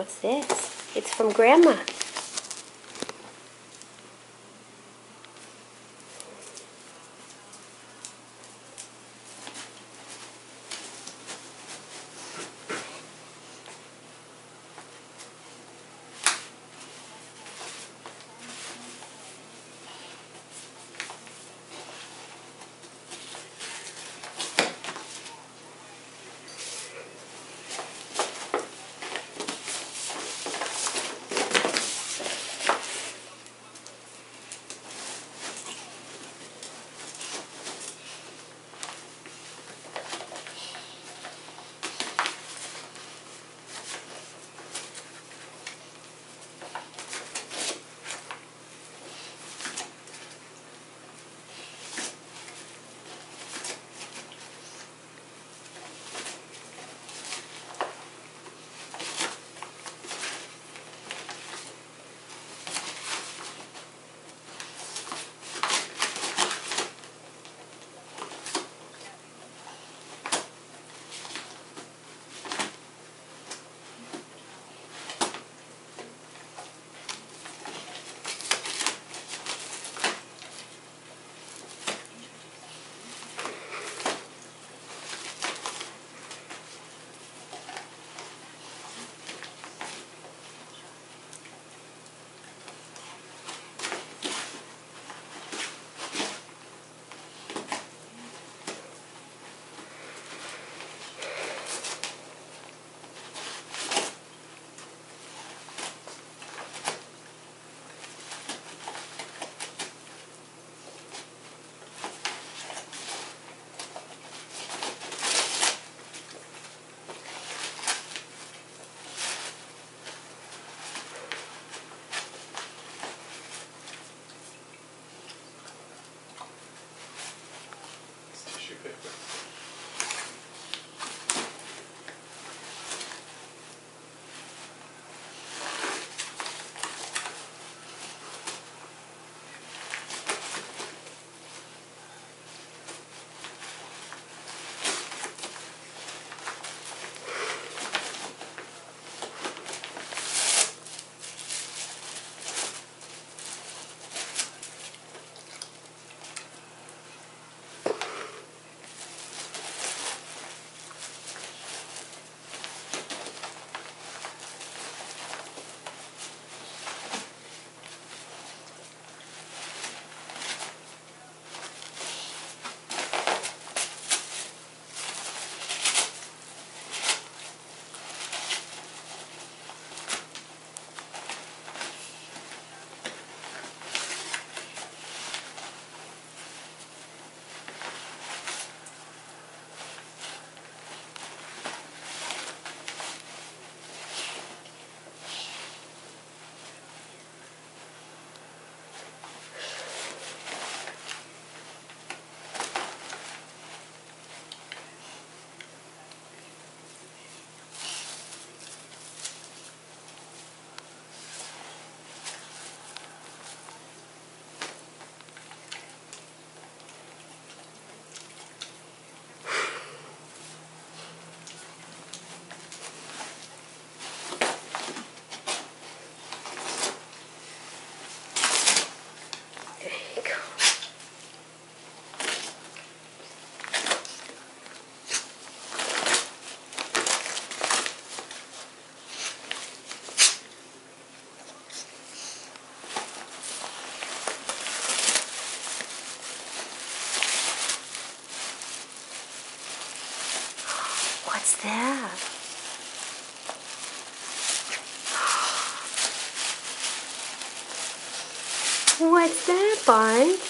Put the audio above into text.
What's this? It's from Grandma. That? What's that, Barnes?